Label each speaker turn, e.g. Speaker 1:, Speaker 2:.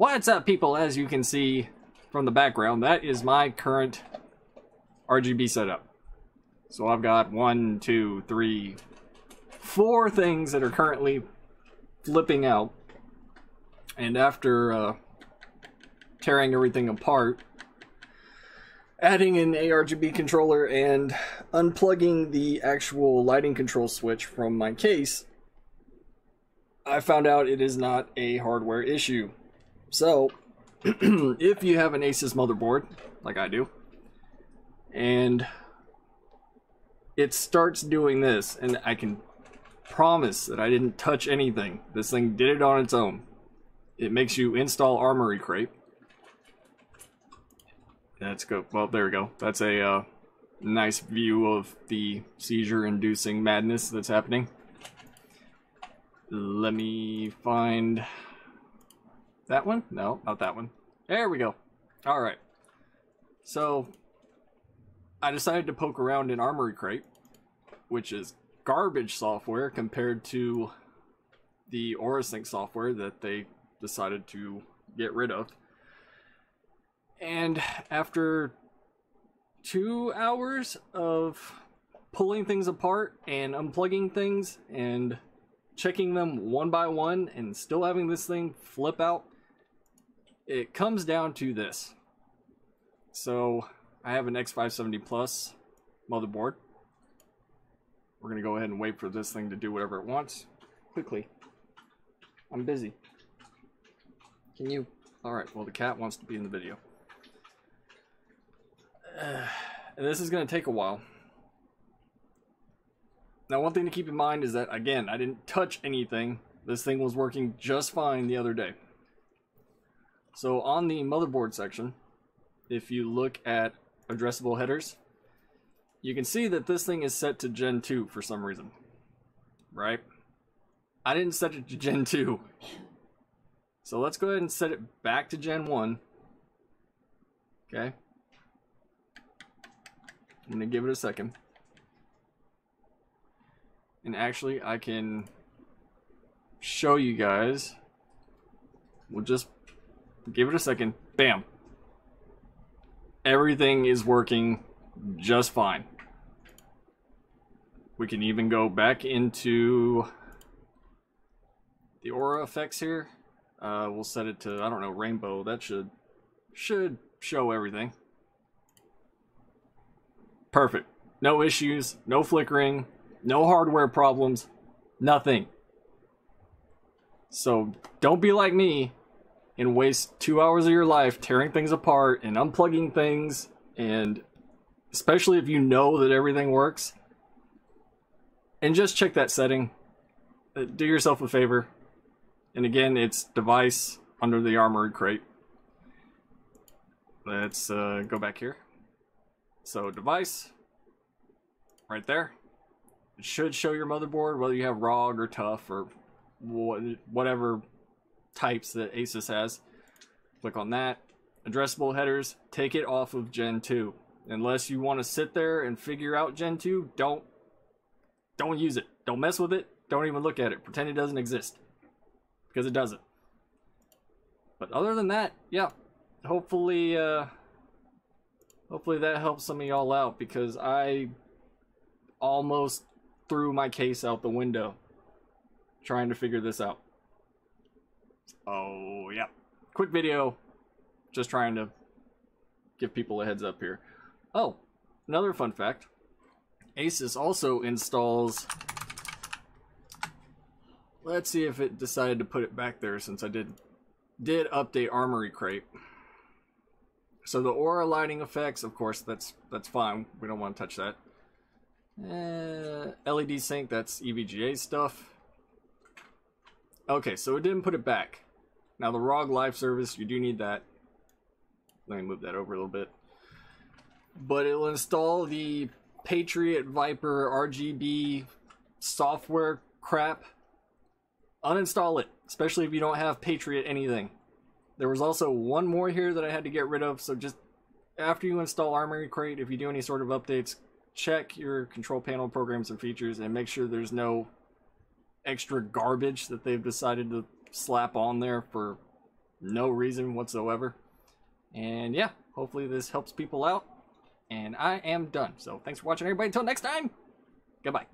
Speaker 1: What's up, people? As you can see from the background, that is my current RGB setup. So I've got one, two, three, four things that are currently flipping out. And after uh, tearing everything apart, adding an ARGB controller and unplugging the actual lighting control switch from my case, I found out it is not a hardware issue. So, if you have an Asus motherboard, like I do, and it starts doing this, and I can promise that I didn't touch anything. This thing did it on its own. It makes you install Armoury Crate. Let's go. Well, there we go. That's a uh, nice view of the seizure-inducing madness that's happening. Let me find that one. No, not that one. There we go. All right. So I decided to poke around in Armoury Crate, which is garbage software compared to the AuraSync software that they decided to get rid of. And after two hours of pulling things apart and unplugging things and checking them one by one and still having this thing flip out, it comes down to this. So I have an X570 Plus motherboard. We're gonna go ahead and wait for this thing to do whatever it wants. Quickly. I'm busy. Can you? Alright, well the cat wants to be in the video. Uh, and this is gonna take a while. Now, one thing to keep in mind is that, again, I didn't touch anything. This thing was working just fine the other day. So on the motherboard section, if you look at addressable headers, you can see that this thing is set to Gen 2 for some reason. Right? I didn't set it to Gen 2. So let's go ahead and set it back to Gen 1. Okay. I'm going to give it a second. And actually, I can show you guys. We'll just give it a second. Bam. Everything is working just fine. We can even go back into the aura effects here. Uh, we'll set it to, I don't know, rainbow. That should, should show everything. Perfect. No issues, no flickering, no hardware problems, nothing. So don't be like me and waste two hours of your life tearing things apart and unplugging things. And especially if you know that everything works. And just check that setting. Uh, do yourself a favor. And again it's device under the Armoury Crate. Let's uh, go back here. So device. Right there. It should show your motherboard, whether you have ROG or TUF or whatever types that Asus has. Click on that. Addressable headers, take it off of Gen 2. Unless you want to sit there and figure out Gen 2, don't don't use it. Don't mess with it. Don't even look at it. Pretend it doesn't exist. Because it doesn't. But other than that, yeah. Hopefully uh hopefully that helps some of y'all out because I almost threw my case out the window trying to figure this out. Oh, yeah. Quick video. Just trying to give people a heads up here. Oh, another fun fact. Asus also installs... Let's see if it decided to put it back there since I did did update Armoury Crate. So the aura lighting effects, of course, that's that's fine. We don't want to touch that. Uh, LED sync, that's EVGA stuff. Okay, so it didn't put it back. Now the ROG live service, you do need that. Let me move that over a little bit. But it'll install the Patriot Viper RGB software crap. Uninstall it, especially if you don't have Patriot anything. There was also one more here that I had to get rid of, so just after you install Armoury Crate, if you do any sort of updates, check your control panel programs and features and make sure there's no extra garbage that they've decided to slap on there for no reason whatsoever. And yeah, hopefully this helps people out. And I am done. So thanks for watching, everybody. Until next time, goodbye.